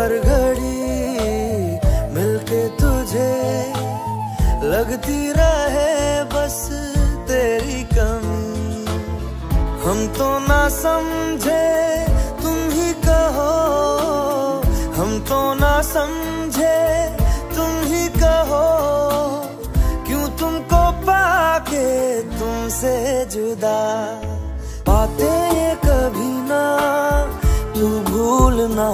हर घड़ी मिलके तुझे लगती रहे बस तेरी कमी। हम तो ना समझे, तुम ही कहो। हम तो ना समझे, तुम ही कहो। क्यों तुमको पाके तुमसे जुदा? पाते कभी ना, तू भूलना।